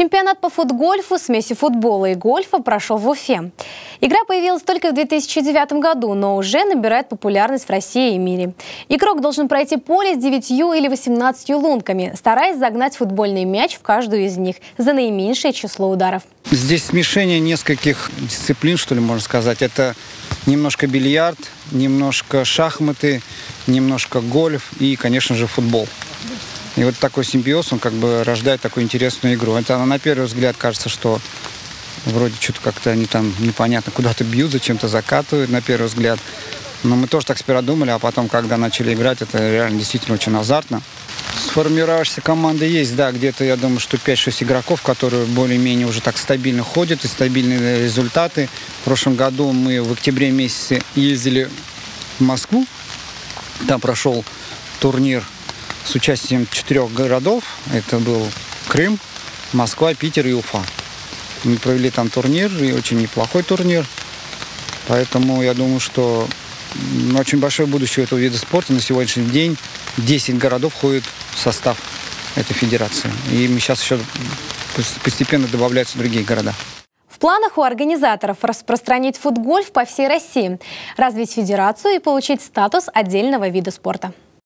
Чемпионат по футгольфу, смеси футбола и гольфа прошел в Уфе. Игра появилась только в 2009 году, но уже набирает популярность в России и мире. Игрок должен пройти поле с 9 или 18 лунками, стараясь загнать футбольный мяч в каждую из них за наименьшее число ударов. Здесь смешение нескольких дисциплин, что ли, можно сказать. Это немножко бильярд, немножко шахматы, немножко гольф и, конечно же, футбол. И вот такой симбиоз, он как бы рождает такую интересную игру. Это на первый взгляд кажется, что вроде что-то как-то они там непонятно куда-то бьют, зачем-то закатывают на первый взгляд. Но мы тоже так сперва думали, а потом, когда начали играть, это реально действительно очень азартно. Сформировавшаяся команда есть, да, где-то, я думаю, что 5-6 игроков, которые более-менее уже так стабильно ходят и стабильные результаты. В прошлом году мы в октябре месяце ездили в Москву. Там прошел турнир с участием четырех городов. Это был Крым, Москва, Питер и Уфа. Мы провели там турнир, и очень неплохой турнир. Поэтому я думаю, что очень большое будущее этого вида спорта на сегодняшний день. 10 городов входят в состав этой федерации. И сейчас еще постепенно добавляются другие города. В планах у организаторов распространить футгольф по всей России, развить федерацию и получить статус отдельного вида спорта.